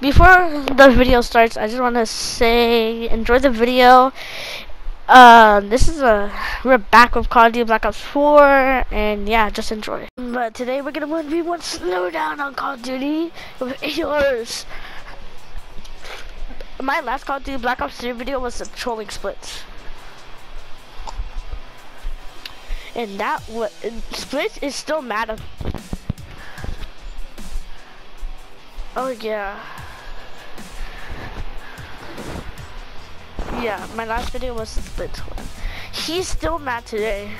before the video starts, I just want to say enjoy the video. Uh, this is a we're back with Call of Duty Black Ops 4, and yeah, just enjoy. But today we're gonna one v one Slowdown on Call of Duty with ARs. My last Call of Duty Black Ops 3 video was the trolling splits. And that was splits is still mad. Oh yeah. Yeah, my last video was the split one. He's still mad today.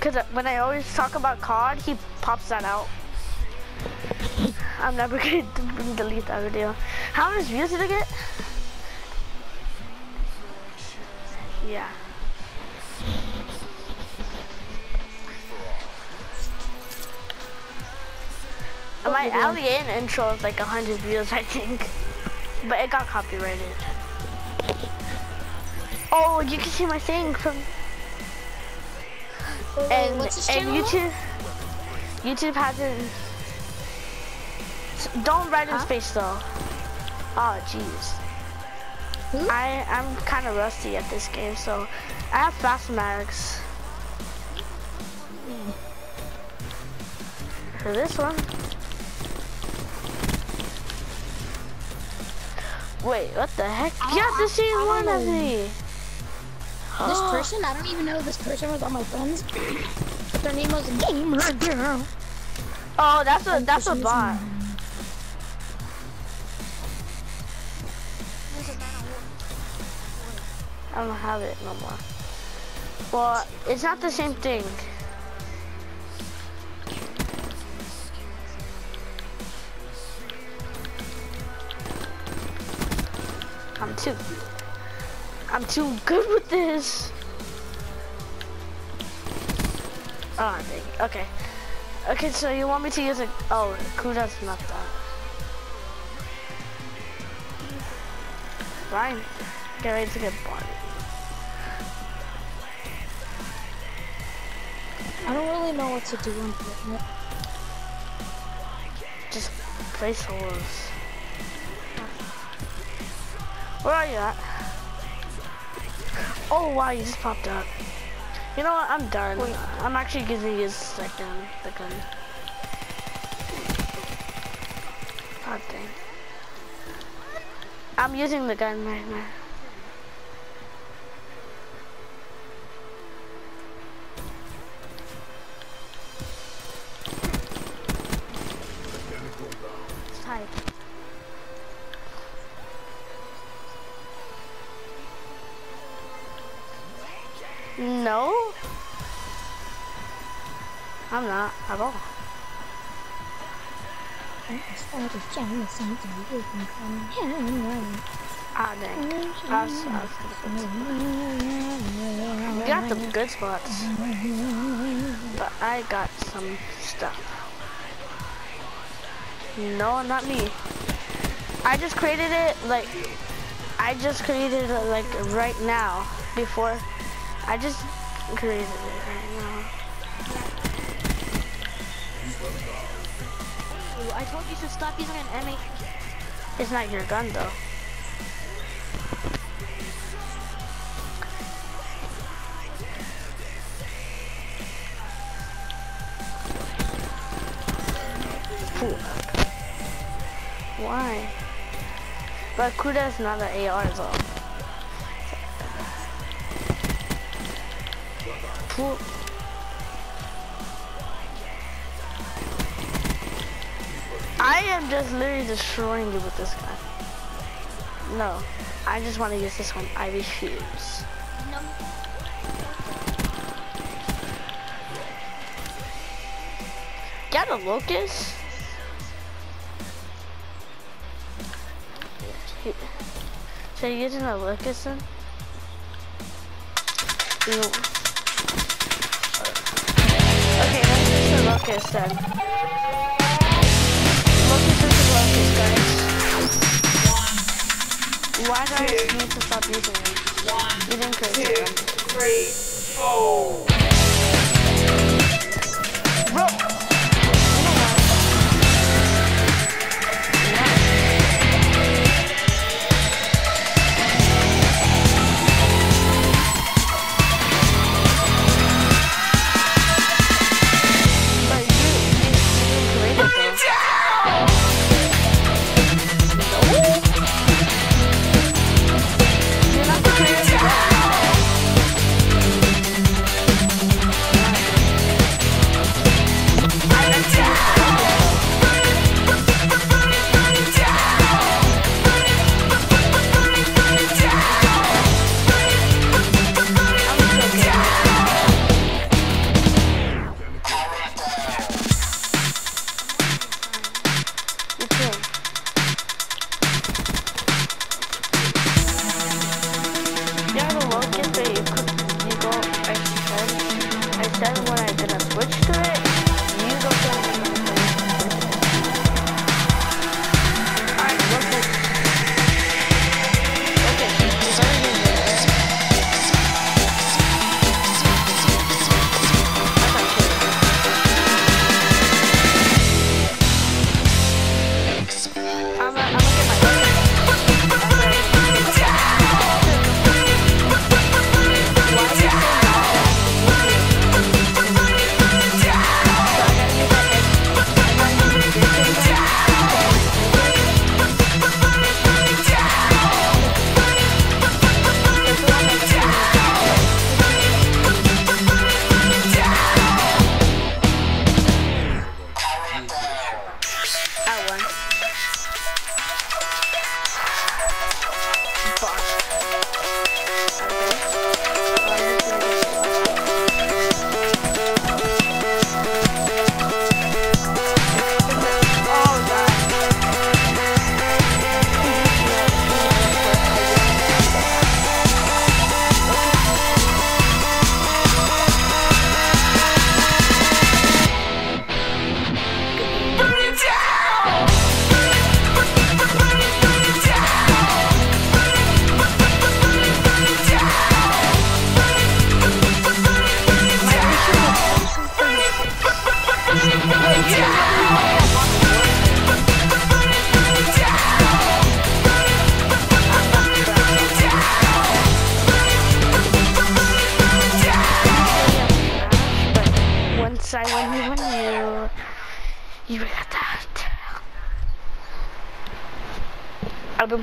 Cause when I always talk about COD, he pops that out. I'm never gonna delete that video. How many views did it get? Yeah. My Alien intro is like 100 views, I think. But it got copyrighted. Oh, you can see my thing from... and, and YouTube... YouTube hasn't... Don't write in huh? space though. Oh, jeez. Hmm? I, I'm kind of rusty at this game, so I have fast mags. Hmm. For this one. Wait, what the heck? I, you have the same one as oh. me. This person, I don't even know this person was on my friends. But their name was Gamer Girl. Oh, that's a that's a bot. I don't have it no more. Well, it's not the same thing. Too, I'm too good with this. Oh, dang. Okay. Okay, so you want me to use a, oh, Kuda's not that. Fine. Get ready to get bought. I don't really know what to do Fortnite. Just place holes. Where are you at? Oh wow, you just popped up. You know what, I'm done. Wait. I'm actually giving you a second the gun. God dang. I'm using the gun right now. At all. Ah, dang. I was, I was got the good spots. But I got some stuff. No, not me. I just created it, like, I just created it, like, right now, before I just created it told you to stop using an M8. It's not your gun though. Why? But Kuda is not an AR though. I am just literally destroying you with this guy. No, I just want to use this one. I refuse. Got a Locus? So you're using a Locus then? You Locus then. Locus is the Locus, guys. Why do I need to stop using create it. Three, four.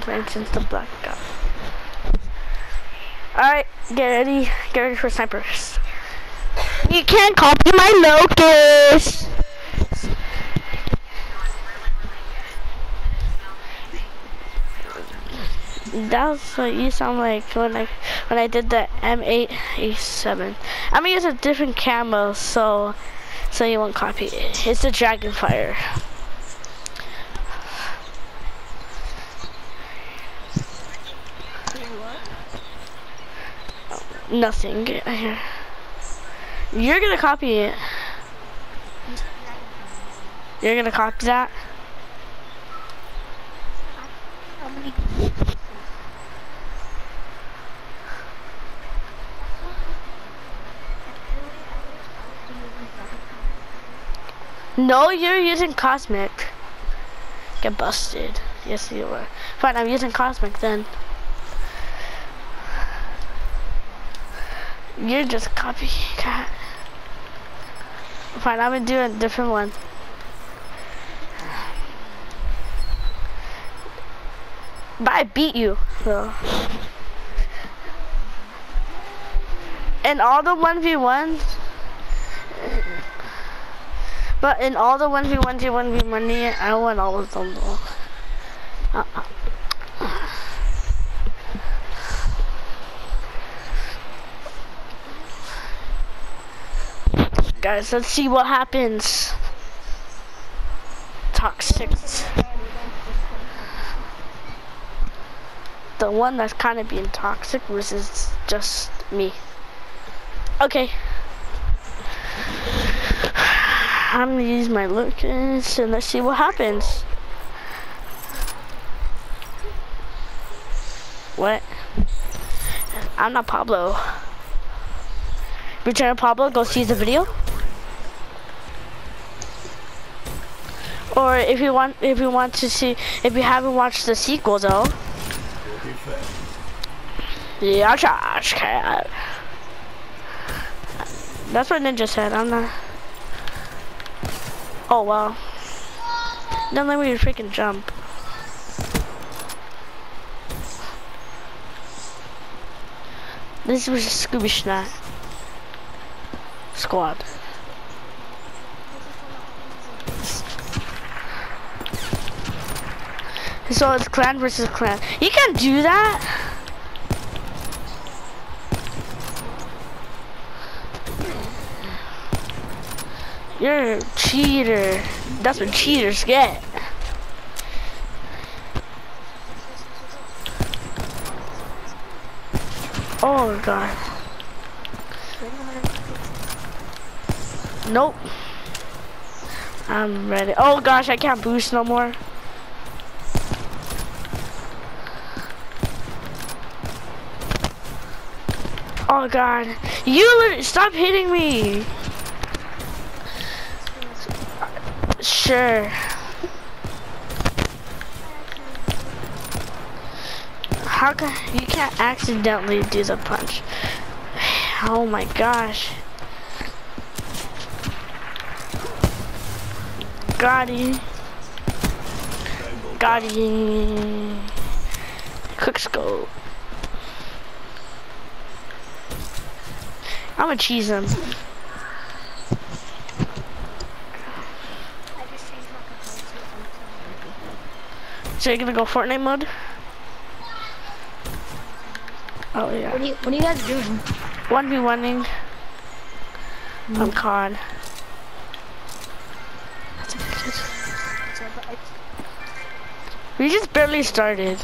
Playing since the black guy. Alright, get ready. Get ready for snipers. You can't copy my locus! That's what you sound like when I when I did the M8A7. I'm gonna use a different camo so so you won't copy it. It's the Dragonfire. Nothing. You're gonna copy it. You're gonna copy that? No, you're using Cosmic. Get busted. Yes, you were. Fine, I'm using Cosmic then. You're just copycat. Fine, I'm gonna do a different one. But I beat you, so. And all the 1v1s, but in all the 1v1s you 1v money, I won all of them though. Uh -uh. Guys, let's see what happens. Toxic. The one that's kind of being toxic versus just me. Okay. I'm gonna use my Lucas and let's see what happens. What? I'm not Pablo. Return to Pablo, go see the video. Or if you want, if you want to see, if you haven't watched the sequel though. Yeah, trash cat. That's what Ninja said. I'm not. Oh wow. Don't let me freaking jump. This was a Scooby Snack squad. So it's clan versus clan. You can't do that? You're a cheater. That's what cheaters get. Oh god. Nope. I'm ready. Oh gosh, I can't boost no more. God. You stop hitting me. Sure. How can you can't accidentally do the punch? Oh my gosh. Got it. Got it. Quick scope. I'm gonna cheese him. So you're gonna go Fortnite mode? Oh yeah. What are you, what are you guys doing? 1v1ing Mm. on COD. We just barely started.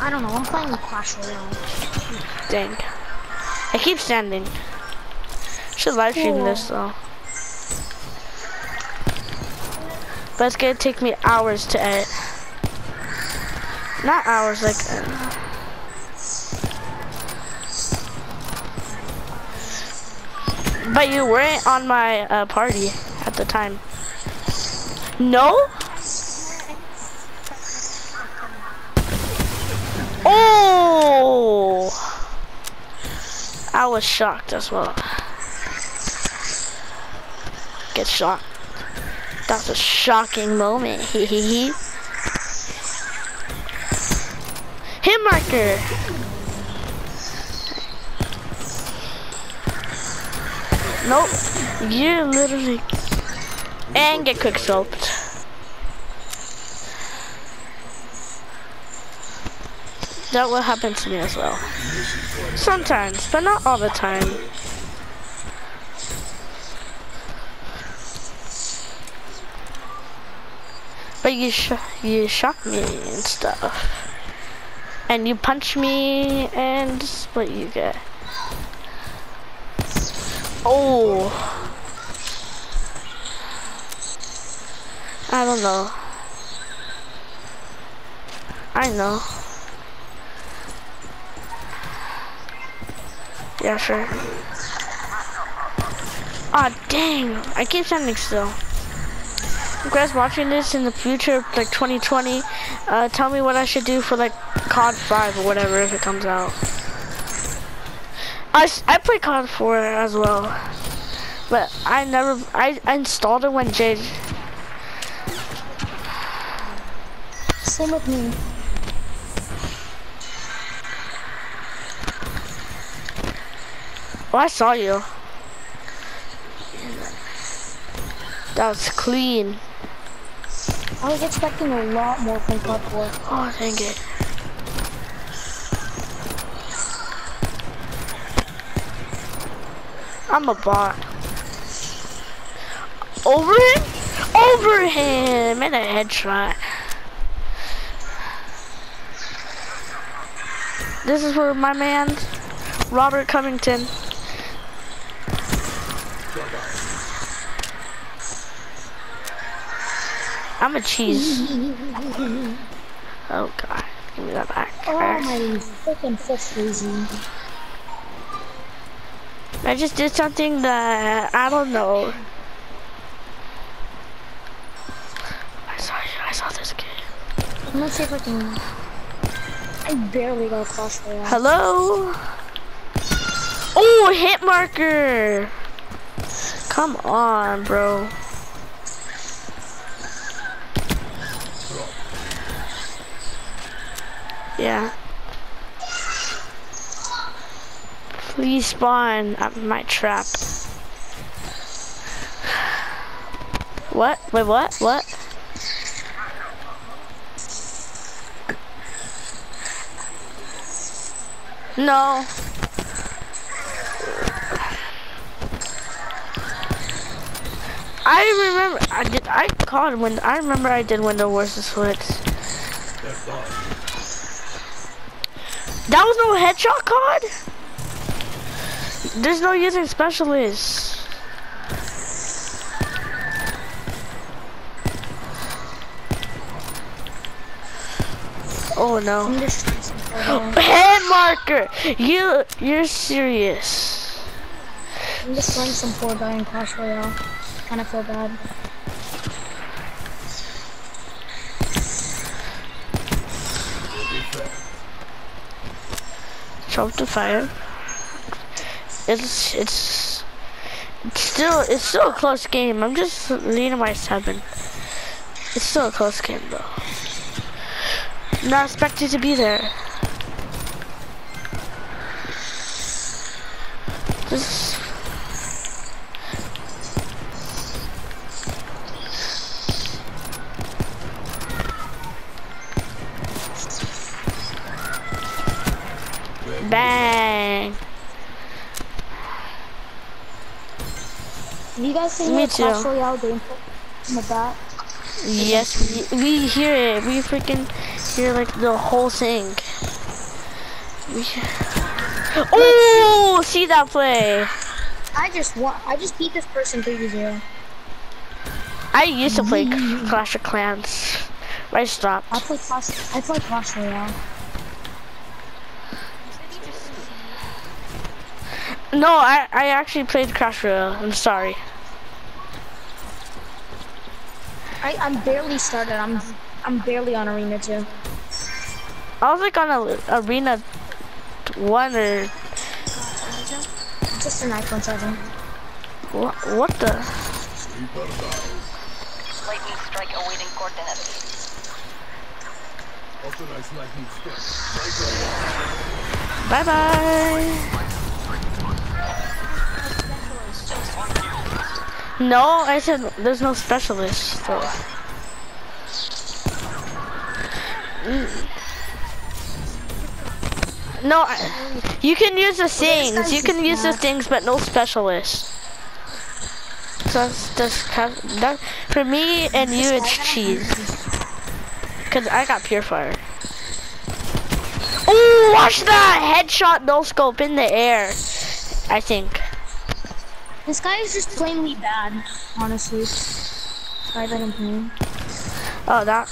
I don't know, I'm playing Clash Royale. Dang. Keep standing. Should live stream Cool. this though. But it's gonna take me hours to edit. Not hours, like. Uh, but you weren't on my uh, party at the time. No? Oh! I was shocked as well. Get shocked. That's a shocking moment. Hee hee hee. Hit marker. Nope. You literally and get quick scoped. That will happen to me as well. Sometimes, but not all the time. But you sh you shock me and stuff. And you punch me and what you get. Oh. I don't know. I know. Yeah, sure. Ah, dang. I keep standing still. You guys watching this in the future, like 2020, uh, tell me what I should do for like COD 5 or whatever if it comes out. I, I play COD 4 as well, but I never, I, I installed it when Jade, Same with me. Oh I saw you. That was clean. I was expecting a lot more from COD 4. Oh, dang it. I'm a bot. Over him? Over him! And a headshot. This is for my man, Robert Covington. I'm a cheese. Oh god, give me that back. Oh my freaking foot's freezing. I just did something that I don't know. I saw you. I saw this kid. I'm gonna see if I can. I barely got Clash Royale. Hello. Oh, hit marker. Come on, bro. Yeah. Please spawn at my trap. What? Wait, what? What? No. I remember I did I called when I remember I did Window the Switch. That was no headshot card? There's no using specialists. Oh no. Head marker! You you're serious. I'm just playing some poor guy in Clash Royale. Kinda feel bad. Jump to fire. It's it's it's still it's still a close game. I'm just leading by seven. It's still a close game though. Not expected to be there. Just Bang! You guys see Me the Clash too. Royale gameplay in the back? Yes, we, we hear it. We freaking hear like the whole thing. We oh, see that play. I just want. I just beat this person 3 to 0. I used to play Clash of Clans. I stopped. I play Clash. I play Clash Royale. No, I, I actually played Clash Royale. I'm sorry. I, I'm barely started. I'm I'm barely on Arena 2. I was like on a, Arena 1 or... Just an iPhone 7. What, what the? Lightning strike awaiting coordinates. Authorized lightning strike. Bye bye. No, I said there's no specialist. So. No, I, you can use the things. You can use the things, but no specialist. So that's, that's that, for me and you, it's cheese. Cause I got purifier. Oh, watch that headshot no scope in the air. I think. This guy is just plainly bad, honestly. Guy that I'm playing. Oh, that.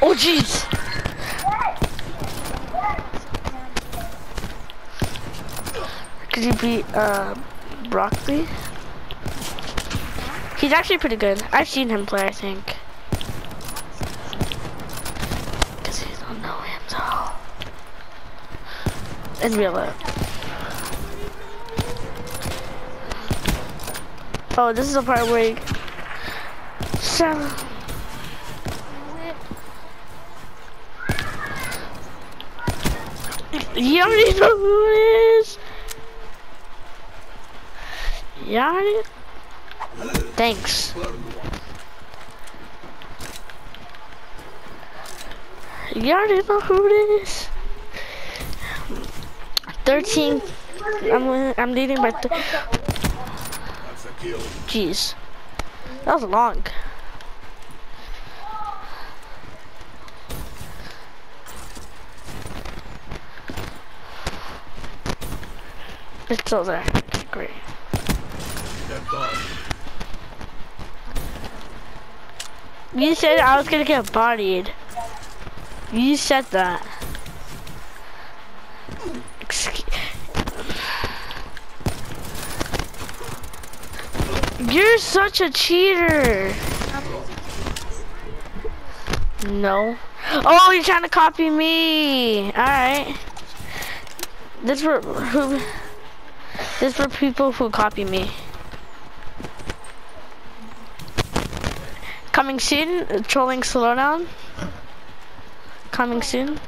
Oh, jeez. Could you beat uh, Broccoli? He's actually pretty good. I've seen him play, I think. Cause he don't know him though. In real. Oh, this is the part where you... So... You already know who it is! You already... Thanks. You already know who it is. 13... I'm, I'm leading by... Jeez. That was long. It's still there. Great. You said I was gonna get bodied. You said that. You're such a cheater. No. Oh, you're trying to copy me. All right. This for who? This for people who copy me. Coming soon. Trolling slowdown. Coming soon.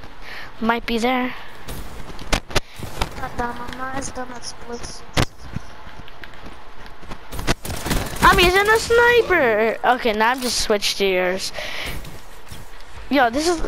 Might be there. Not. Using a sniper. Okay, now I'm just switched to yours. Yo, this is